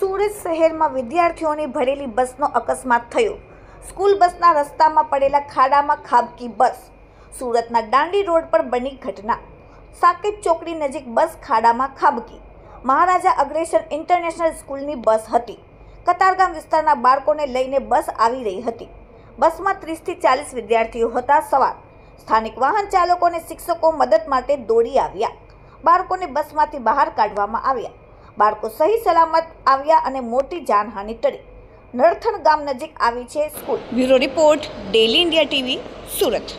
સુરત શહેરમાં વિદ્યાર્થીઓની ભરેલી બસનો અકસ્માત થયો. સ્કૂલ બસના રસ્તામાં પડેલા ખાડામાં ખાબકી બસ. સુરતના દાંડી રોડ પર બની ઘટના. સાકેત ચોકડી નજીક બસ ખાડામાં ખાબકી. મહારાજા અગ્રેસર ઇન્ટરનેશનલ સ્કૂલની બસ હતી. કતારગામ વિસ્તારના બાળકોને લઈને બસ આવી રહી હતી. બસમાં ત્રીસથી ચાલીસ વિદ્યાર્થીઓ હતા સવાર. સ્થાનિક વાહન ચાલકો અને શિક્ષકો મદદ માટે દોડી આવ્યા. બાળકોને બસમાંથી બહાર કાઢવામાં આવ્યા. બાળકો સહી સલામત આવ્યા અને મોટી જાનહાનિ ટળી. નરથણ ગામ નજીક આવી છે school. Bureau report, daily India TV, Surat.